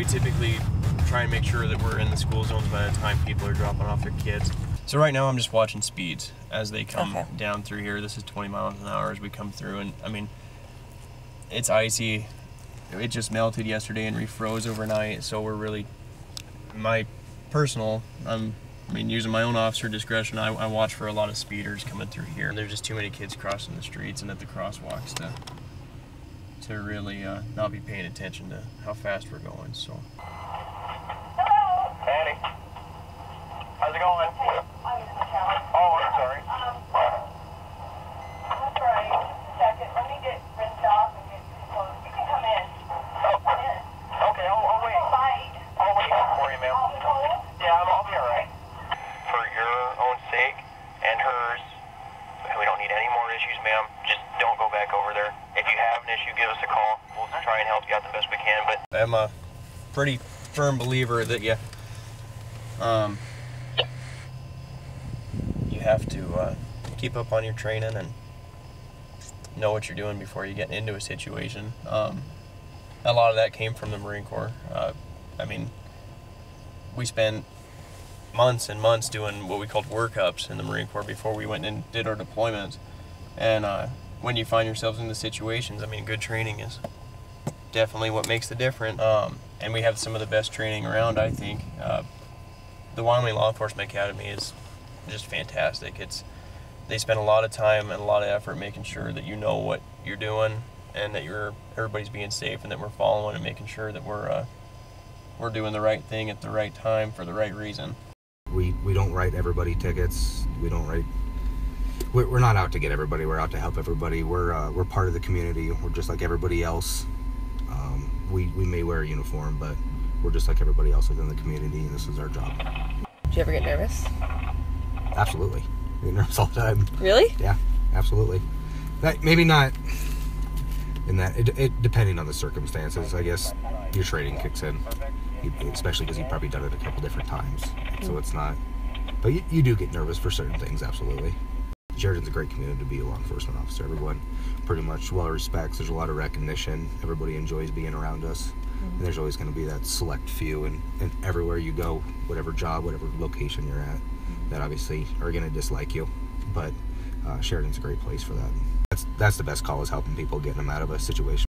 we typically try and make sure that we're in the school zones by the time people are dropping off their kids. So right now I'm just watching speeds as they come Okay. down through here. This is 20 miles an hour as we come through, and I mean, it's icy. It just melted yesterday and refroze overnight, so we're really my personal. I'm I mean, using my own officer discretion, I, I watch for a lot of speeders coming through here. And there's just too many kids crossing the streets and at the crosswalks to to really uh, not be paying attention to how fast we're going. So. Hello Annie. How's it going? Oh, I'm sorry. Oh, okay, I'll, I'll. I'll wait for you, ma'am. Yeah, I'll be all right. For your own sake and hers, we don't need any more issues, ma'am. Just don't go back over there. If you have an issue, give us a call. We'll try and help you out the best we can, but I'm a pretty firm believer that you um, you have to uh, keep up on your training and know what you're doing before you get into a situation. Um, a lot of that came from the Marine Corps. Uh, I mean, we spent months and months doing what we called workups in the Marine Corps before we went and did our deployments. And uh, when you find yourselves in the situations, I mean, good training is definitely what makes the difference. Um, and we have some of the best training around, I think. Uh, the Wyoming Law Enforcement Academy is just fantastic. It's they spend a lot of time and a lot of effort making sure that you know what you're doing and that you're everybody's being safe and that we're following and making sure that we're uh, we're doing the right thing at the right time for the right reason. We we don't write everybody tickets. We don't write. We're, we're not out to get everybody. We're out to help everybody. We're uh, we're part of the community. We're just like everybody else. Um, we we may wear a uniform, but we're just like everybody else within the community, and this is our job. Do you ever get nervous? Absolutely, we get nervous all the time. Really? Yeah, absolutely. That maybe not in that. It, it depending on the circumstances, I guess your training kicks in, You- especially because you've probably done it a couple different times. So it's not. But you, you do get nervous for certain things. Absolutely. Sheridan's a great community to be a law enforcement officer. Everyone pretty much well respects. There's a lot of recognition. Everybody enjoys being around us. And there's always going to be that select few, and, and everywhere you go, whatever job, whatever location you're at, that obviously are going to dislike you. But uh, Sheridan's a great place for that. That's that's the best call is helping people, getting them out of a situation.